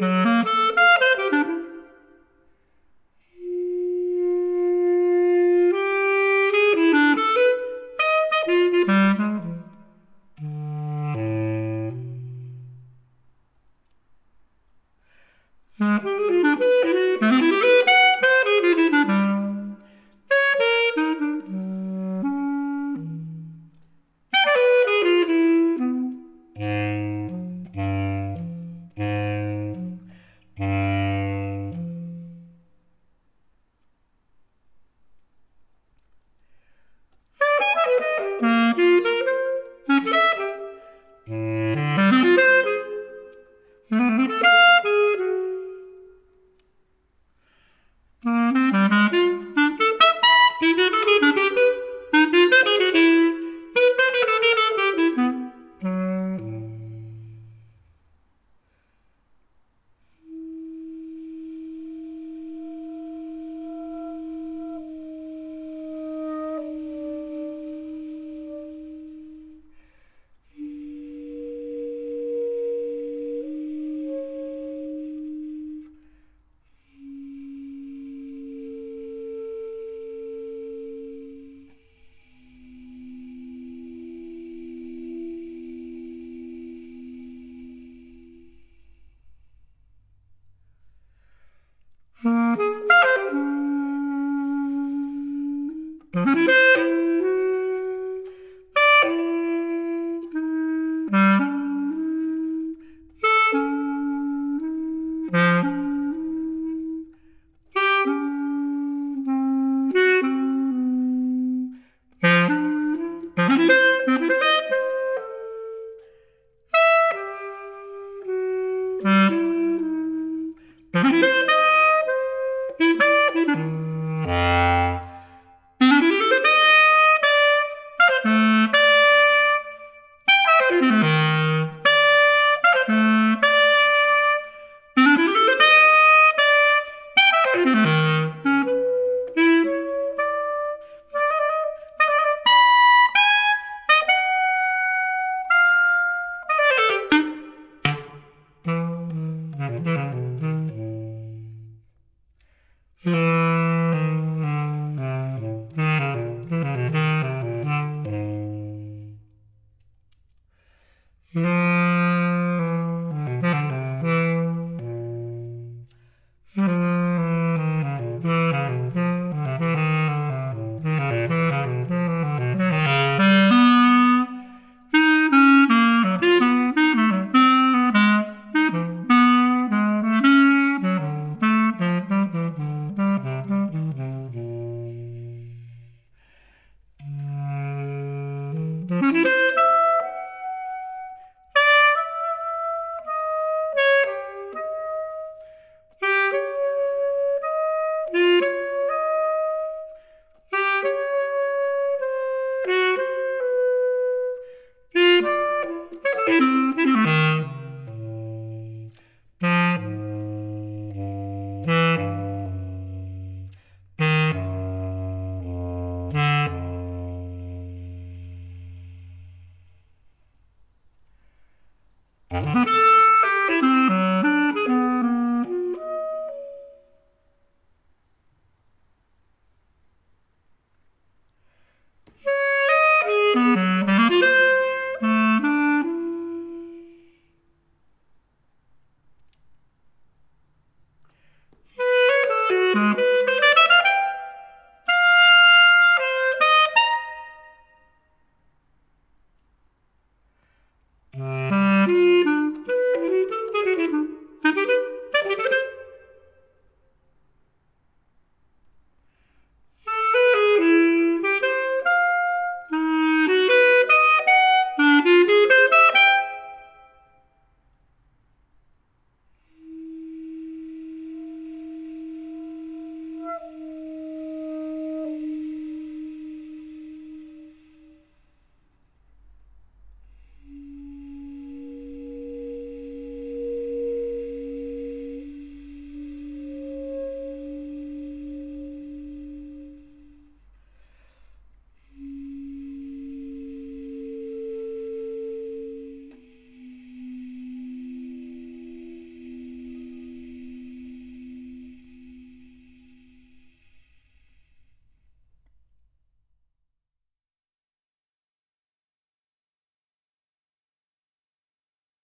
Mm-hmm. Mm.